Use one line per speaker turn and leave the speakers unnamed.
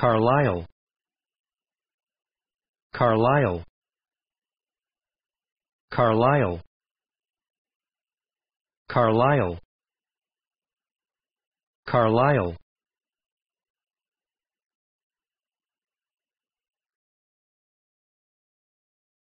Carlisle. Carlisle. Carlisle. Carlisle. Carlisle.